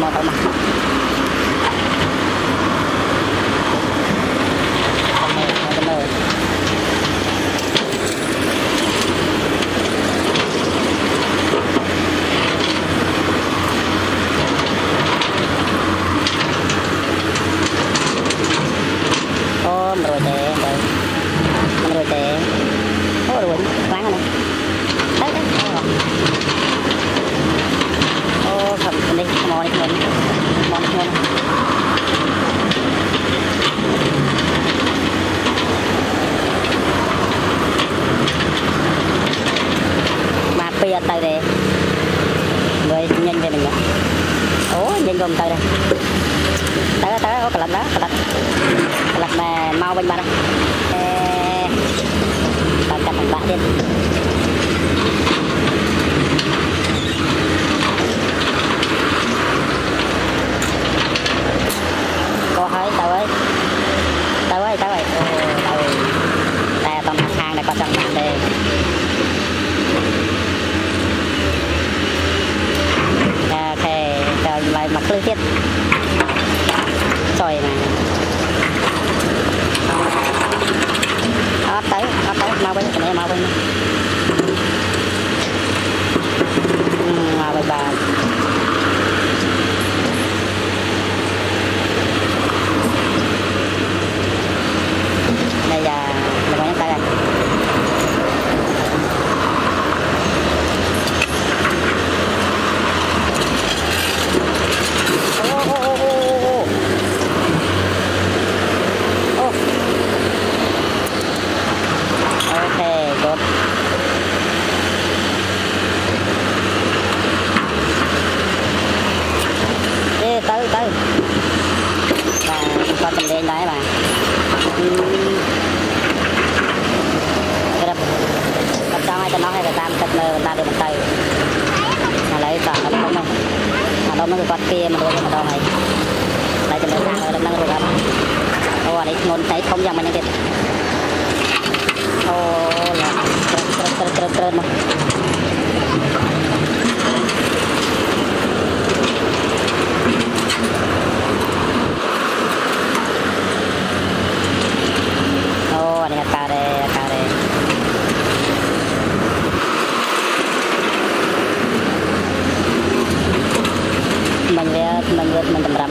妈妈 mai xuân mai xuân mà pia tay đây. Người nhanh về mình ố nhanh gồm tay đây. Tới tới có cà lật đó, cà lật cà lật mà mau bên bạn đây bạn cầm bạn bạn đi. lo. នោះវាគាត់គេមករត់ម្ដងហើយតែចំណុចខាងលើនឹងរត់អត់អូអានេះធ្ងន់តែធំយ៉ាងម៉េចទៀតអូឡាត្រឹមត្រឹមត្រឹមត្រឹមមក មិញវាមិញវាមិនតម្រឹម